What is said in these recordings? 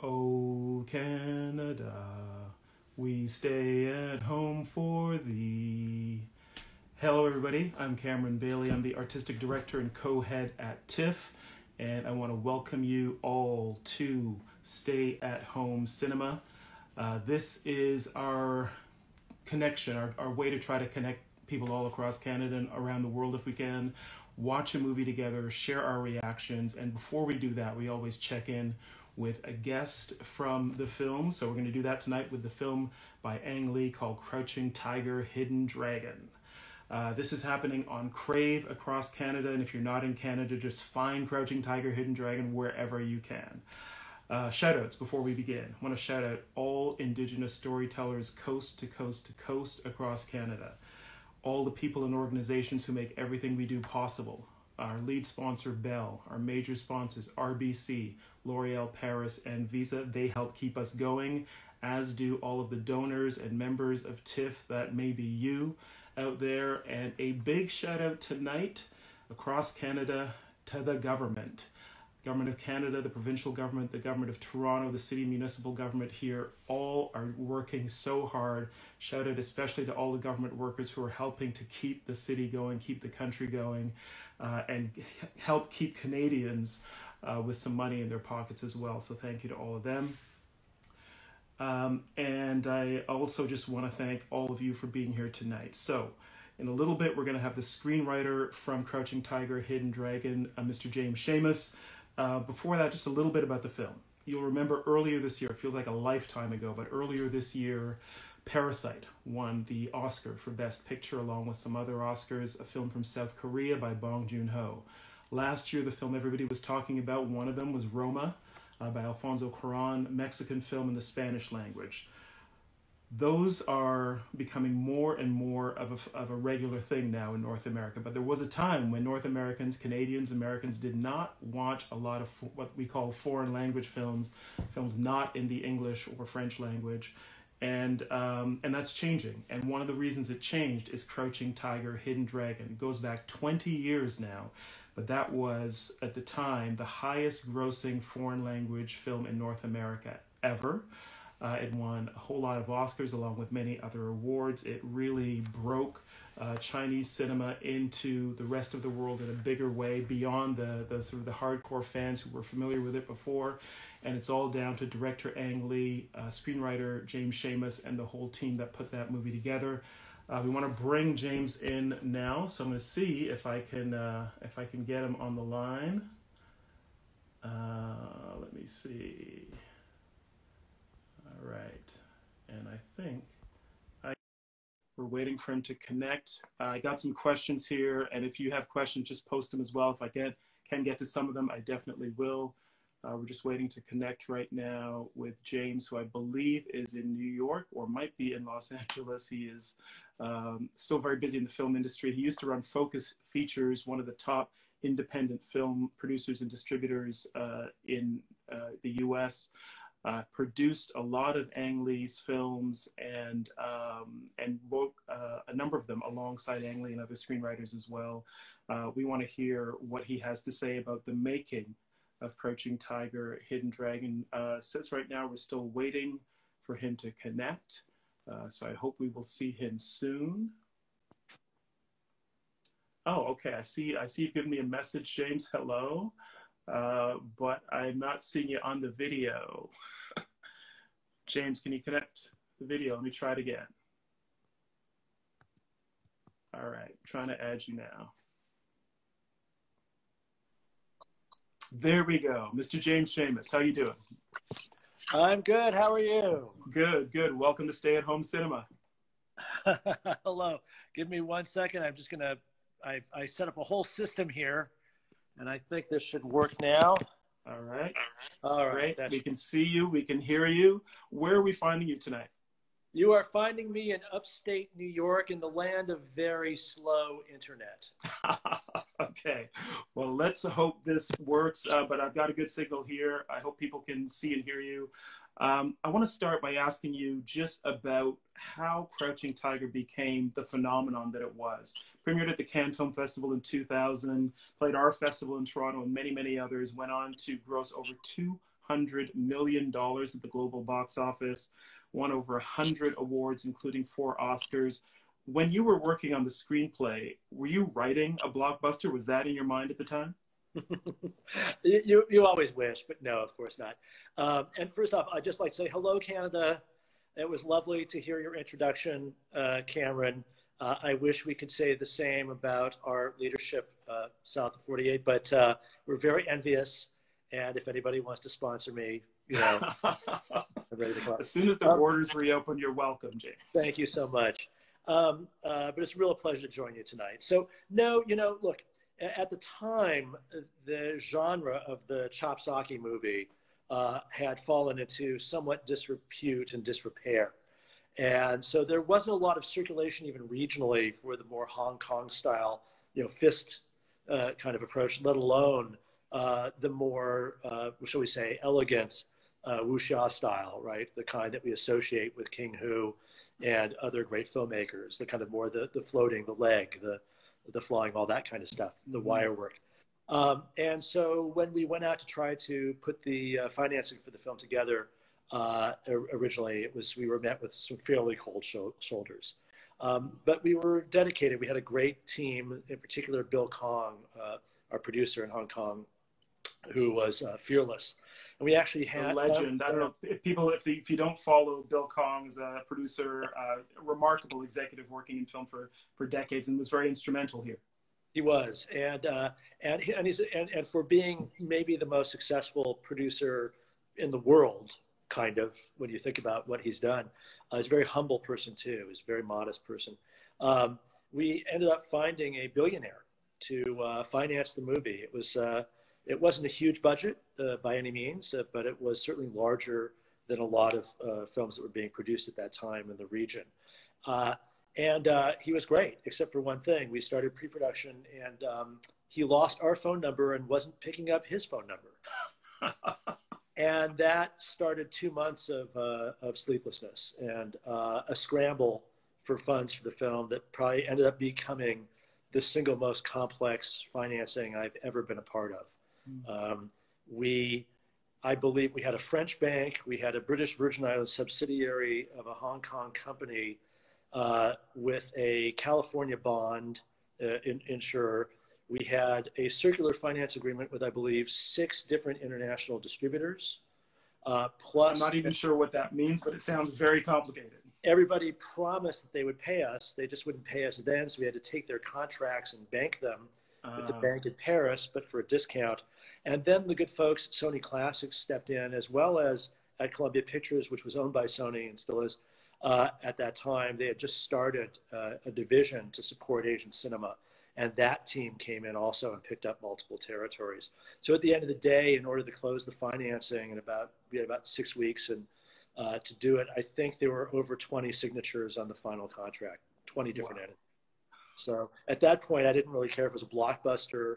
O Canada, we stay at home for thee. Hello, everybody. I'm Cameron Bailey. I'm the artistic director and co head at TIFF, and I want to welcome you all to Stay at Home Cinema. Uh, this is our connection, our, our way to try to connect people all across Canada and around the world if we can, watch a movie together, share our reactions, and before we do that, we always check in with a guest from the film. So we're going to do that tonight with the film by Ang Lee called Crouching Tiger, Hidden Dragon. Uh, this is happening on Crave across Canada, and if you're not in Canada, just find Crouching Tiger, Hidden Dragon wherever you can. Uh, shoutouts before we begin. I want to shout out all Indigenous storytellers coast to coast to coast across Canada. All the people and organizations who make everything we do possible. Our lead sponsor, Bell, our major sponsors, RBC, L'Oreal Paris, and Visa, they help keep us going, as do all of the donors and members of TIFF that may be you out there. And a big shout out tonight across Canada to the government. Government of Canada, the provincial government, the government of Toronto, the city municipal government here, all are working so hard. Shout out especially to all the government workers who are helping to keep the city going, keep the country going, uh, and help keep Canadians uh, with some money in their pockets as well. So thank you to all of them. Um, and I also just want to thank all of you for being here tonight. So, in a little bit, we're going to have the screenwriter from Crouching Tiger, Hidden Dragon, uh, Mr. James Schamus. Uh, before that, just a little bit about the film. You'll remember earlier this year, it feels like a lifetime ago, but earlier this year, Parasite won the Oscar for Best Picture along with some other Oscars, a film from South Korea by Bong Joon Ho. Last year, the film everybody was talking about, one of them was Roma uh, by Alfonso Cuaron, Mexican film in the Spanish language. Those are becoming more and more of a, of a regular thing now in North America. But there was a time when North Americans, Canadians, Americans did not watch a lot of what we call foreign language films, films not in the English or French language. And um, and that's changing. And one of the reasons it changed is Crouching Tiger, Hidden Dragon. It goes back 20 years now but that was at the time the highest grossing foreign language film in North America ever. Uh, it won a whole lot of Oscars along with many other awards. It really broke uh, Chinese cinema into the rest of the world in a bigger way beyond the, the sort of the hardcore fans who were familiar with it before. And it's all down to director Ang Lee, uh, screenwriter James Schamus, and the whole team that put that movie together. Uh, we want to bring James in now, so I'm going to see if I can uh, if I can get him on the line. Uh, let me see. All right, and I think I we're waiting for him to connect. Uh, I got some questions here, and if you have questions, just post them as well. If I get can get to some of them, I definitely will. Uh, we're just waiting to connect right now with James, who I believe is in New York or might be in Los Angeles. He is um, still very busy in the film industry. He used to run Focus Features, one of the top independent film producers and distributors uh, in uh, the US. Uh, produced a lot of Ang Lee's films and um, and wrote uh, a number of them alongside Ang Lee and other screenwriters as well. Uh, we want to hear what he has to say about the making of Crouching Tiger, Hidden Dragon. Uh, says right now we're still waiting for him to connect. Uh, so I hope we will see him soon. Oh, okay. I see. I see you've given me a message, James. Hello, uh, but I'm not seeing you on the video. James, can you connect the video? Let me try it again. All right, trying to add you now. There we go. Mr. James Schamus, how you doing? I'm good. How are you? Good, good. Welcome to Stay at Home Cinema. Hello. Give me one second. I'm just gonna. I I set up a whole system here, and I think this should work now. All right. All right. Great. We can see you. We can hear you. Where are we finding you tonight? You are finding me in upstate New York in the land of very slow internet. okay. Well, let's hope this works. Uh, but I've got a good signal here. I hope people can see and hear you. Um, I want to start by asking you just about how Crouching Tiger became the phenomenon that it was. Premiered at the Cannes Film Festival in 2000, played our festival in Toronto and many, many others, went on to gross over $200 million at the global box office, won over 100 awards, including four Oscars. When you were working on the screenplay, were you writing a blockbuster? Was that in your mind at the time? you, you always wish, but no, of course not. Um, and first off, I'd just like to say hello, Canada. It was lovely to hear your introduction, uh, Cameron. Uh, I wish we could say the same about our leadership uh, south of 48, but uh, we're very envious. And if anybody wants to sponsor me, you know, I'm ready to go. As soon as the um, borders reopen, you're welcome, James. Thank you so much. Um, uh, but it's a real pleasure to join you tonight. So, no, you know, look, at the time, the genre of the chopsocky movie uh, had fallen into somewhat disrepute and disrepair. And so there wasn't a lot of circulation even regionally for the more Hong Kong style, you know, fist uh, kind of approach, let alone uh, the more, uh, shall we say, elegant uh, wuxia style, right? The kind that we associate with King Hu and other great filmmakers, the kind of more the, the floating, the leg, the, the flying, all that kind of stuff, the mm-hmm. wire work. Um, and so when we went out to try to put the uh, financing for the film together, uh, originally it was we were met with some fairly cold shoulders. Um, but we were dedicated. We had a great team, in particular Bill Kong, uh, our producer in Hong Kong, who was uh, fearless. And we actually had a legend. I don't know if people, if, the, if you don't follow Bill Kong's uh, producer, uh, remarkable executive working in film for for decades, and was very instrumental here. He was, and uh, and and he's and, and for being maybe the most successful producer in the world, kind of when you think about what he's done. Uh, he's a very humble person too. He's a very modest person. Um, we ended up finding a billionaire to uh, finance the movie. It was uh, it wasn't a huge budget uh, by any means, uh, but it was certainly larger than a lot of uh, films that were being produced at that time in the region. Uh, and uh, he was great, except for one thing. We started pre-production, and um, he lost our phone number and wasn't picking up his phone number. and that started two months of, uh, of sleeplessness and a scramble for funds for the film that probably ended up becoming the single most complex financing I've ever been a part of. Um, we, I believe we had a French bank, we had a British Virgin Islands subsidiary of a Hong Kong company uh, with a California bond uh, in, insurer. We had a circular finance agreement with, I believe, six different international distributors. Uh, plus, I'm not even sure what that means, but it sounds very complicated. Everybody promised that they would pay us. They just wouldn't pay us then, so we had to take their contracts and bank them with the uh. bank in Paris, but for a discount. And then the good folks at Sony Classics stepped in, as well as at Columbia Pictures, which was owned by Sony and still is uh, at that time. They had just started uh, a division to support Asian cinema. And that team came in also and picked up multiple territories. So at the end of the day, in order to close the financing in about, we had about six weeks and uh, to do it, I think there were over 20 signatures on the final contract, 20 different wow. entities. So at that point, I didn't really care if it was a blockbuster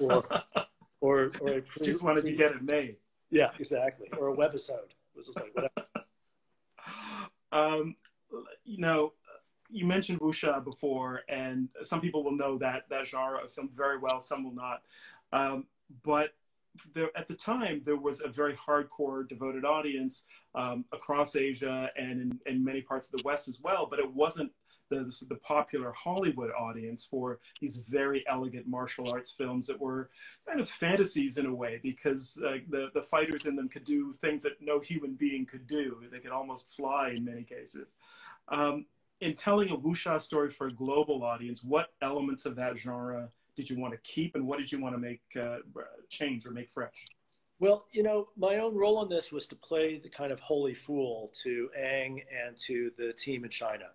or or or a, just wanted to get it made. Yeah, exactly. Or a webisode. It was just like whatever. um, you know, you mentioned wuxia before, and some people will know that that genre of film very well. Some will not. Um, but there, at the time, there was a very hardcore, devoted audience um, across Asia and in, in, many parts of the West as well. But it wasn't the, the popular Hollywood audience for these very elegant martial arts films that were kind of fantasies in a way because uh, the, the fighters in them could do things that no human being could do. They could almost fly in many cases. Um, in telling a wuxia story for a global audience, what elements of that genre did you want to keep and what did you want to make uh, change or make fresh? Well, you know, my own role in this was to play the kind of holy fool to Ang and to the team in China.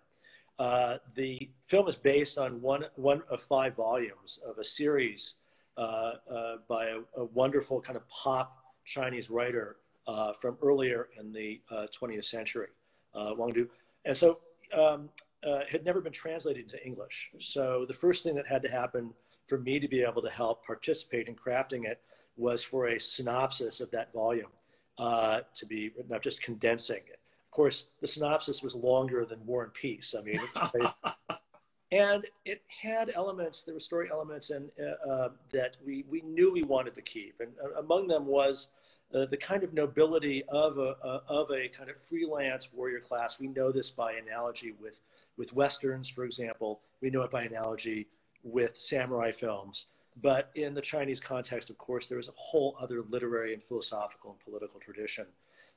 Uh, the film is based on one, one of five volumes of a series uh, uh, by a, a, wonderful kind of pop Chinese writer uh, from earlier in the 20th uh, century, Wang Du. And so um, had never been translated into English. So the first thing that had to happen for me to be able to help participate in crafting it was for a synopsis of that volume to be written not just condensing it of course, the synopsis was longer than War and Peace. I mean, and it had elements. There were story elements, and uh, uh, that we we knew we wanted to keep. And uh, among them was uh, the kind of nobility of a, uh, of a kind of freelance warrior class. We know this by analogy with, with Westerns, for example. We know it by analogy with samurai films. But in the Chinese context, of course, there is a whole other literary and philosophical and political tradition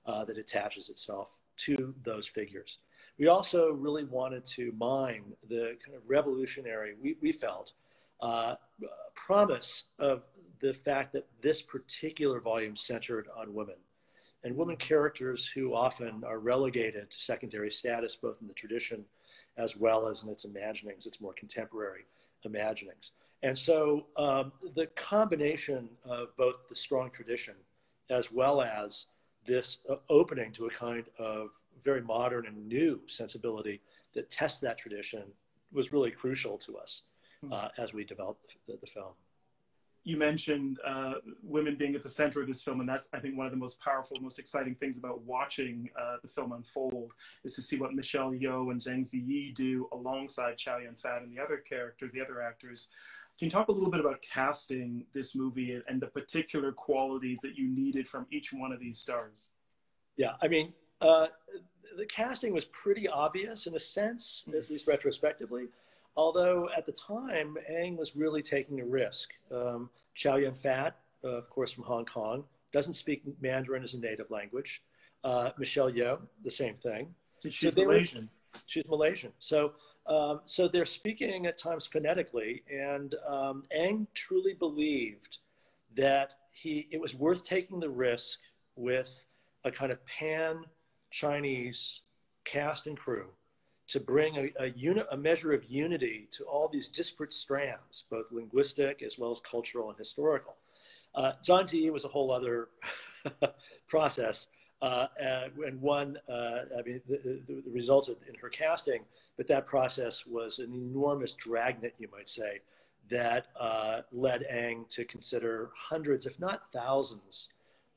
uh, that attaches itself to those figures. We also really wanted to mine the kind of revolutionary, we, we felt, uh, promise of the fact that this particular volume centered on women and women characters who often are relegated to secondary status, both in the tradition as well as in its imaginings, its more contemporary imaginings. And so um, the combination of both the strong tradition as well as this uh, opening to a kind of very modern and new sensibility that tests that tradition was really crucial to us hmm. uh, as we developed the, the film you mentioned uh, women being at the center of this film, and that's I think one of the most powerful, most exciting things about watching uh, the film unfold is to see what Michelle Yeoh and Zhang Ziyi do alongside Chow Yun Fat and the other characters, the other actors. Can you talk a little bit about casting this movie and the particular qualities that you needed from each one of these stars? Yeah, I mean, uh, the casting was pretty obvious in a sense, at least retrospectively. Although at the time, Ang was really taking a risk. Um, Chow Yun Fat, uh, of course, from Hong Kong, doesn't speak Mandarin as a native language. Uh, Michelle Yeoh, the same thing. So she's so Malaysian. Were, she's Malaysian. So, um, so they're speaking at times phonetically, and um, Ang truly believed that he it was worth taking the risk with a kind of pan Chinese cast and crew to bring a, a, uni- a measure of unity to all these disparate strands, both linguistic as well as cultural and historical. Uh, Zhang Ziyi was a whole other process, uh, and one, uh, I mean, the, the, the resulted in her casting, but that process was an enormous dragnet, you might say, that uh, led Ang to consider hundreds, if not thousands,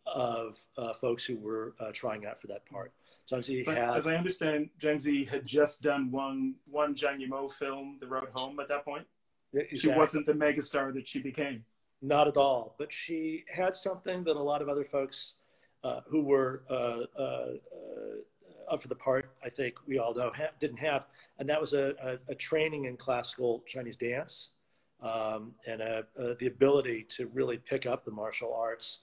of uh, folks who were uh, trying out for that part. Zhang Ziyi had, as I understand, Zhang Ziyi had just done one one Zhang Yimou film, The Road Home, at that point. Exactly. She wasn't the megastar that she became. Not at all, but she had something that a lot of other folks uh, who were uh, uh, uh for the part, I think we all know, ha- didn't have, and that was a, a, a, training in classical Chinese dance um, and a, the ability to really pick up the martial arts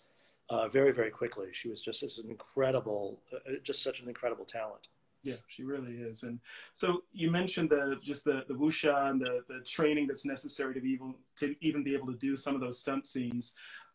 uh, very, very quickly. She was just an incredible, uh, uh, just such an incredible talent. Yeah, she really is. And so you mentioned the just the the wuxia and the the training that's necessary to be able to even be able to do some of those stunt scenes.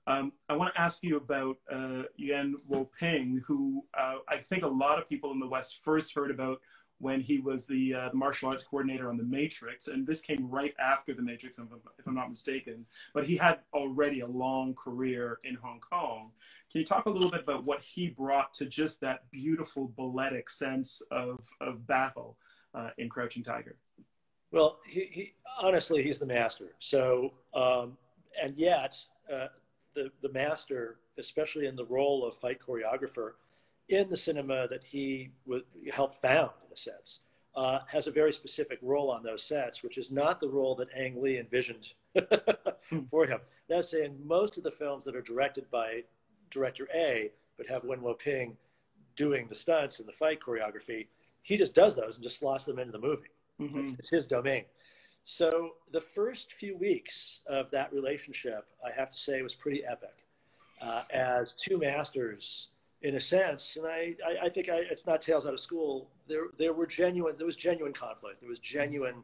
Um, I want to ask you about uh, Yuen Woo-ping, who uh, I think a lot of people in the West first heard about when he was the, uh, the, martial arts coordinator on The Matrix. And this came right after The Matrix, if I'm, if I'm, not mistaken. But he had already a long career in Hong Kong. Can you talk a little bit about what he brought to just that beautiful balletic sense of, of battle uh, in Crouching Tiger? Well, he, he, honestly, he's the master. So, um, and yet, uh, the, the master, especially in the role of fight choreographer, in the cinema that he helped found, in a sense, uh, has a very specific role on those sets, which is not the role that Ang Lee envisioned for him. That's in most of the films that are directed by director A, but have Yuen Woo-ping doing the stunts and the fight choreography, he just does those and just slots them into the movie. Mm-hmm. It's, it's his domain. So the first few weeks of that relationship, I have to say, was pretty epic. Uh, as two masters in a sense, and I, I, I think I, it's not tales out of school. There, there were genuine, there was genuine conflict. There was genuine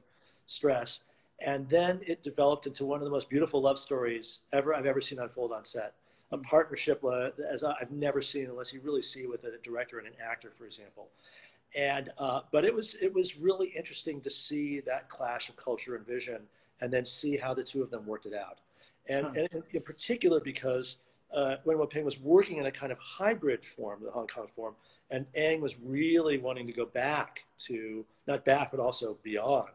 stress, and then it developed into one of the most beautiful love stories ever I've ever seen unfold on set. A partnership uh, as I've never seen, unless you really see with a director and an actor, for example. And uh, but it was it was really interesting to see that clash of culture and vision, and then see how the two of them worked it out. And, huh. and in particular, because uh, Yuen Woo-ping was working in a kind of hybrid form, the Hong Kong form, and Ang was really wanting to go back to, not back, but also beyond,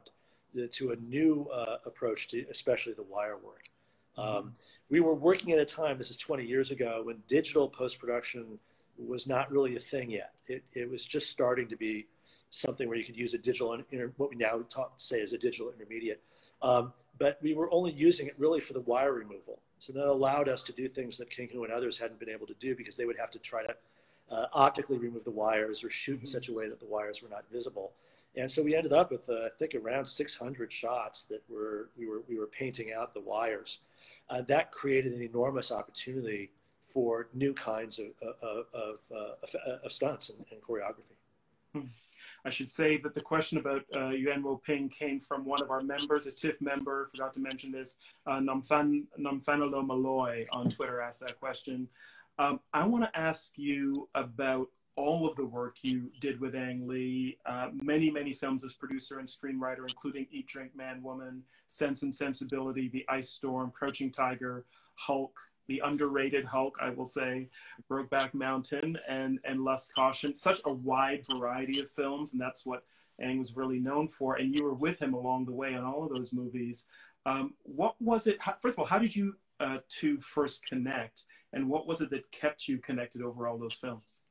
the, to a new uh, approach to especially the wire work. Mm-hmm. Um, we were working at a time, this is 20 years ago, when digital post-production was not really a thing yet. It, it was just starting to be something where you could use a digital, inter, what we now talk, say is a digital intermediate. Um, but we were only using it really for the wire removal So that allowed us to do things that King Hu and others hadn't been able to do because they would have to try to uh, optically remove the wires or shoot in mm-hmm. such a way that the wires were not visible. And so we ended up with, uh, I think, around 600 shots that were we were we were painting out the wires. Uh, that created an enormous opportunity for new kinds of of, of, uh, of stunts and, and choreography. Hmm. I should say that the question about uh, Yuen Woo-ping came from one of our members, a TIFF member, forgot to mention this, uh, Namfan, Namfanalo Malloy on Twitter asked that question. Um, I want to ask you about all of the work you did with Ang Lee, uh, many, many films as producer and screenwriter, including Eat, Drink, Man, Woman, Sense and Sensibility, The Ice Storm, Crouching Tiger, Hulk, the underrated Hulk, I will say, Brokeback Mountain, and, and Lust Caution. Such a wide variety of films, and that's what Ang was really known for. And you were with him along the way on all of those movies. Um, what was it? First of all, how did you uh, two first connect, and what was it that kept you connected over all those films?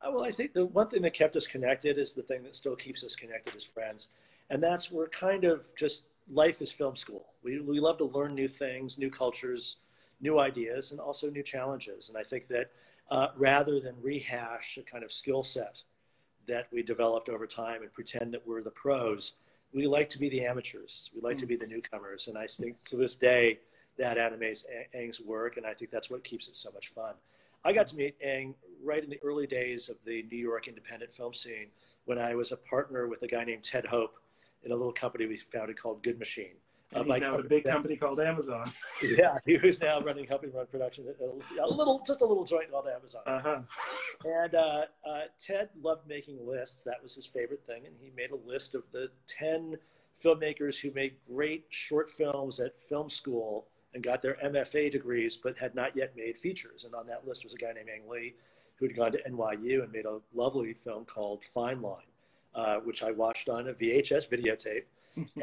Uh, well, I think the one thing that kept us connected is the thing that still keeps us connected as friends. And that's we're kind of just life is film school. We, we love to learn new things, new cultures, new ideas, and also new challenges. And I think that uh, rather than rehash a kind of skill set that we developed over time and pretend that we're the pros, we like to be the amateurs. We like mm. to be the newcomers. And I think to this day, that animates Ang's work. And I think that's what keeps it so much fun. I got to meet Ang right in the early days of the New York independent film scene when I was a partner with a guy named Ted Hope in a little company we founded called Good Machine. And he's now at a big company called Amazon. yeah, he was now running helping run production, a, little, just a little joint called Amazon. Uh-huh. And uh, uh, Ted loved making lists. That was his favorite thing, and he made a list of the ten filmmakers who made great short films at film school and got their MFA degrees, but had not yet made features. And on that list was a guy named Ang Lee, who had gone to NYU and made a lovely film called Fine Line, uh, which I watched on a VHS videotape.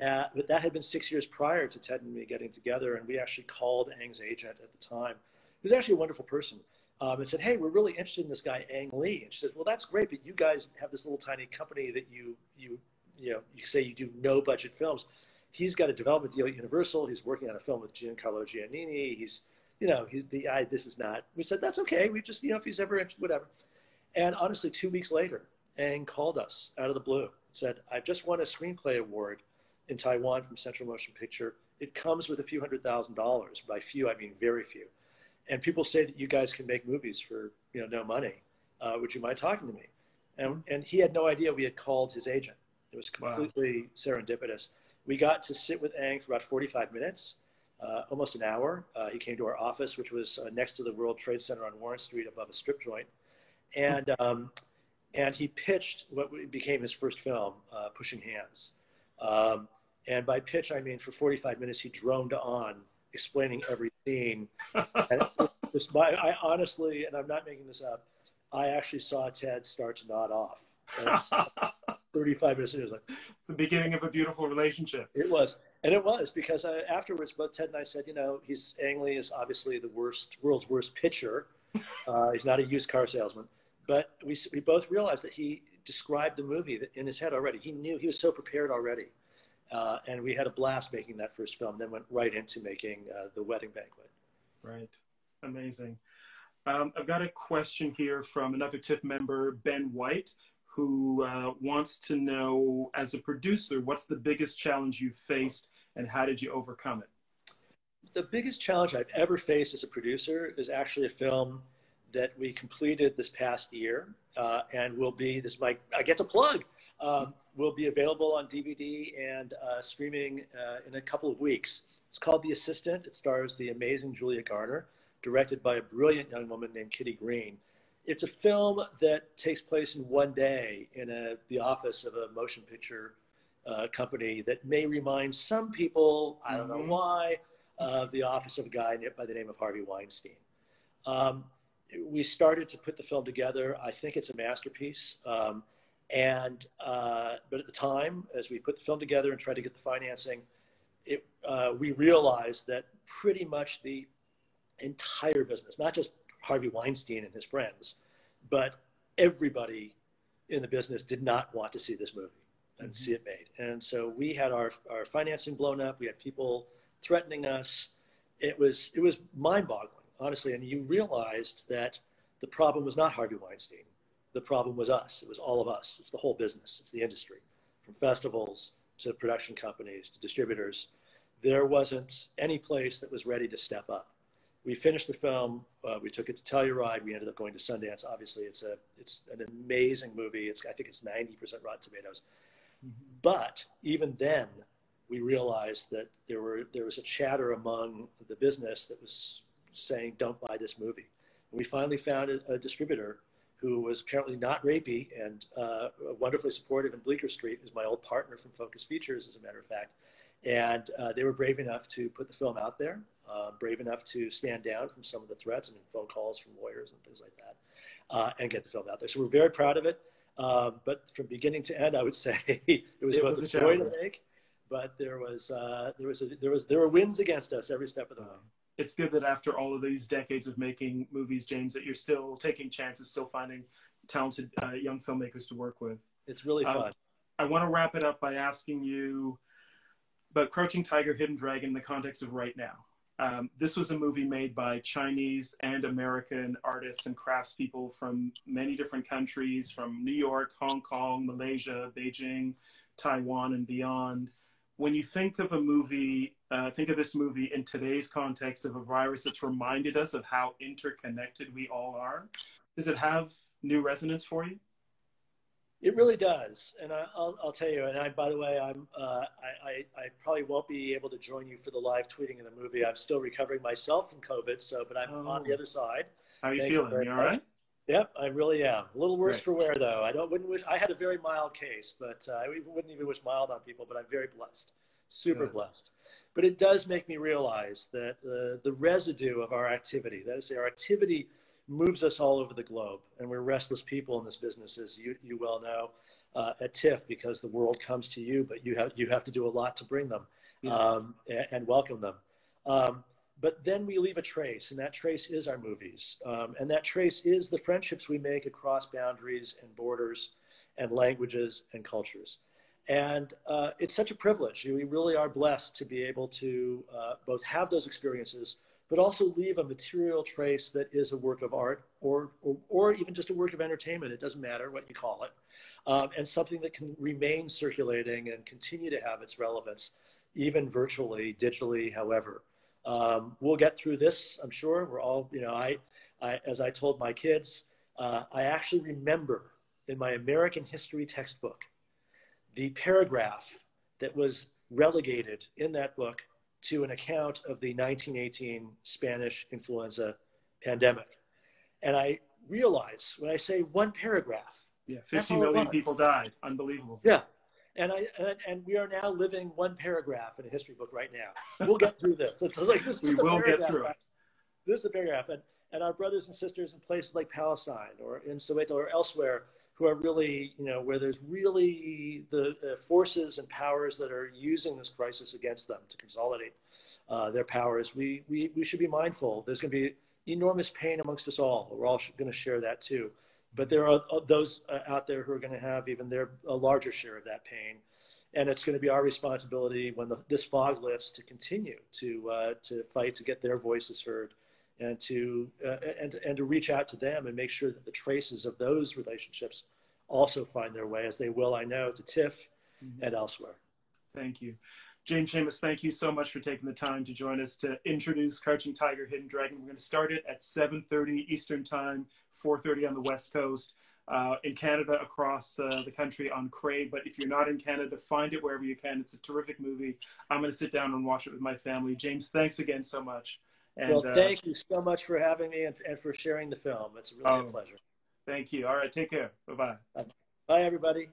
Uh, but that had been six years prior to Ted and me getting together, and we actually called Ang's agent at the time, who was actually a wonderful person, um, and said, "Hey, we're really interested in this guy Ang Lee." And she said, "Well, that's great, but you guys have this little tiny company that you you you know you say you do no budget films he's got a development deal at Universal. He's working on a film with Giancarlo Giannini. He's, you know, he's the I, this is not. We said that's okay. We just, you know, if he's ever interested, whatever. And honestly, two weeks later, Ang called us out of the blue. and Said, "I've just won a screenplay award in Taiwan from Central Motion Picture. It comes with a few hundred thousand dollars. By few, I mean very few. And people say that you guys can make movies for you know no money. Uh, would you mind talking to me?" And and he had no idea we had called his agent. It was completely wow. serendipitous we got to sit with Ang for about 45 minutes, uh, almost an hour. Uh, he came to our office, which was uh, next to the World Trade Center on Warren Street above a strip joint. And, um, and he pitched what became his first film, uh, Pushing Hands. Um, and by pitch, I mean for 45 minutes, he droned on explaining every scene. and just, my, I honestly, and I'm not making this up, I actually saw Ted start to nod off. 35 minutes in, it was like, it's the beginning of a beautiful relationship. It was. And it was because uh, afterwards, both Ted and I said, you know, he's Ang Lee is obviously the worst, world's worst pitcher. Uh, he's not a used car salesman. But we, we both realized that he described the movie in his head already. He knew he was so prepared already. Uh, and we had a blast making that first film, then went right into making uh, The Wedding Banquet. Right. Amazing. Um, I've got a question here from another TIFF member, Ben White, who uh, wants to know, as a producer, what's the biggest challenge you faced and how did you overcome it? The biggest challenge I've ever faced as a producer is actually a film that we completed this past year uh, and will be, this might, I get to plug, um, will be available on DVD and uh, streaming uh, in a couple of weeks. It's called The Assistant. It stars the amazing Julia Garner, directed by a brilliant young woman named Kitty Green it's a film that takes place in one day in a, the office of a motion picture uh, company that may remind some people, I don't mm-hmm. know why, of the office of a guy by the name of Harvey Weinstein. Um, we started to put the film together. I think it's a masterpiece. Um, and uh, but at the time, as we put the film together and tried to get the financing, it, uh, we realized that pretty much the entire business, not just Harvey Weinstein and his friends, but everybody in the business did not want to see this movie and mm-hmm. see it made. And so we had our, our financing blown up. We had people threatening us. it was it was mind-boggling, honestly. And you realized that the problem was not Harvey Weinstein. The problem was us. It was all of us. It's the whole business. It's the industry, from festivals to production companies to distributors. There wasn't any place that was ready to step up. We finished the film. Uh, we took it to Telluride. We ended up going to Sundance. Obviously, it's a it's an amazing movie. It's I think it's 90% Rotten Tomatoes. Mm-hmm. But even then, we realized that there were there was a chatter among the business that was saying, "Don't buy this movie." And we finally found a, a distributor who was apparently not rapey and uh, wonderfully supportive. in Bleecker Street is my old partner from Focus Features, as a matter of fact. And uh, they were brave enough to put the film out there, uh, brave enough to stand down from some of the threats and phone calls from lawyers and things like that, uh, and get the film out there. So we're very proud of it. Uh, but from beginning to end, I would say it was it both was a joy to make but there was uh, there was a, there was there were wins against us every step of the way. It's good that after all of these decades of making movies, James, that you're still taking chances, still finding talented uh, young filmmakers to work with. It's really uh, fun. I want to wrap it up by asking you about Crouching Tiger, Hidden Dragon in the context of right now. Um, this was a movie made by Chinese and American artists and craftspeople from many different countries, from New York, Hong Kong, Malaysia, Beijing, Taiwan, and beyond when you think of a movie, uh, think of this movie in today's context of a virus that's reminded us of how interconnected we all are. Does it have new resonance for you? It really does, and I, will I'll tell you. And I, by the way, I'm uh, I, I, I, probably won't be able to join you for the live tweeting of the movie. I'm still recovering myself from COVID, so but I'm oh. on the oh. other side. How are you Thank feeling? You, you all right? Yep, I really am. A little worse Great. for wear, though. I don't wouldn't wish. I had a very mild case, but uh, I wouldn't even wish mild on people. But I'm very blessed, super Good. blessed. But it does make me realize that uh, the residue of our activity, that is, our activity, moves us all over the globe, and we're restless people in this business, as you you well know, uh, at TIFF, because the world comes to you, but you have you have to do a lot to bring them yeah. um, and, and, welcome them. Um, but then we leave a trace, and that trace is our movies. Um, and that trace is the friendships we make across boundaries and borders and languages and cultures. And uh, it's such a privilege. We really are blessed to be able to uh, both have those experiences, but also leave a material trace that is a work of art or, or, or even just a work of entertainment. It doesn't matter what you call it. Um, and something that can remain circulating and continue to have its relevance, even virtually, digitally, however. Um, we'll get through this, I'm sure. We're all, you know, I, I as I told my kids, uh, I actually remember in my American history textbook the paragraph that was relegated in that book to an account of the 1918 Spanish influenza pandemic. And I realize when I say one paragraph, yeah, 50 million people died. Unbelievable. Yeah, and I and, and, we are now living one paragraph in a history book right now. We'll get through this. It's like this. we will get through it. This is a paragraph, and and our brothers and sisters in places like Palestine or in Soweto or elsewhere who are really, you know, where there's really the uh, forces and powers that are using this crisis against them to consolidate uh, their powers. We, we we should be mindful. There's going to be enormous pain amongst us all. We're all going to share that too but there are uh, those uh, out there who are going to have even their a larger share of that pain and it's going to be our responsibility when the, this fog lifts to continue to uh, to fight to get their voices heard and to uh, and and to reach out to them and make sure that the traces of those relationships also find their way as they will I know to TIFF mm-hmm. and elsewhere. Thank you. James Schamus, thank you so much for taking the time to join us to introduce Crouching Tiger, Hidden Dragon. We're going to start it at 7.30 Eastern Time, 4.30 on the West Coast. Uh, in Canada, across uh, the country on Crave. But if you're not in Canada, find it wherever you can. It's a terrific movie. I'm going to sit down and watch it with my family. James, thanks again so much. And, well, uh, thank uh, you so much for having me and, and, for sharing the film. It's really a oh, pleasure. Thank you. All right, take care. Bye-bye. Bye, everybody.